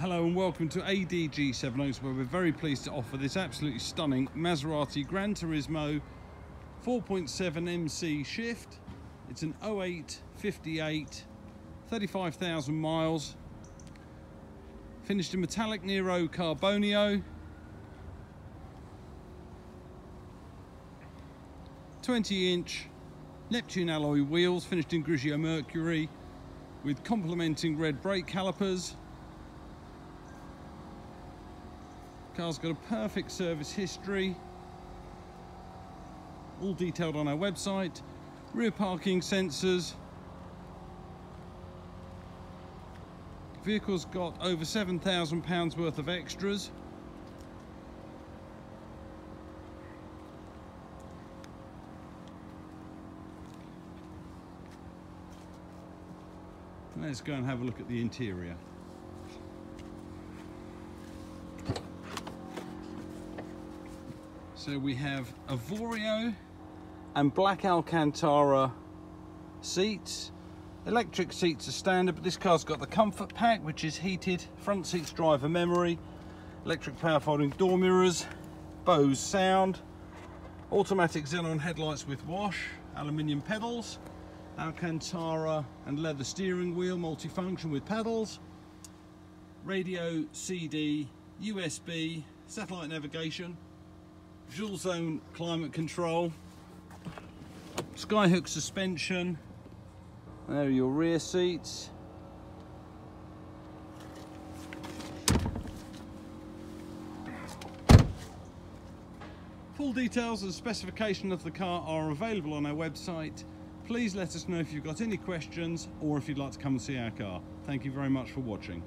Hello and welcome to ADG Sevenoaks where we're very pleased to offer this absolutely stunning Maserati Gran Turismo 4.7 MC Shift. It's an 08 58, 35,000 miles. Finished in metallic Nero Carbonio. 20 inch Neptune alloy wheels finished in Grigio Mercury with complementing red brake calipers Car's got a perfect service history, all detailed on our website, rear parking sensors. Vehicle's got over £7,000 worth of extras. Let's go and have a look at the interior. So we have Avorio and black Alcantara seats. Electric seats are standard, but this car's got the comfort pack, which is heated, front seats driver memory, electric power folding door mirrors, Bose sound, automatic xenon headlights with wash, aluminium pedals, Alcantara and leather steering wheel, multifunction with pedals, radio, CD, USB, satellite navigation, dual zone climate control, skyhook suspension, there are your rear seats, Full details and specification of the car are available on our website. Please let us know if you've got any questions or if you'd like to come and see our car. Thank you very much for watching.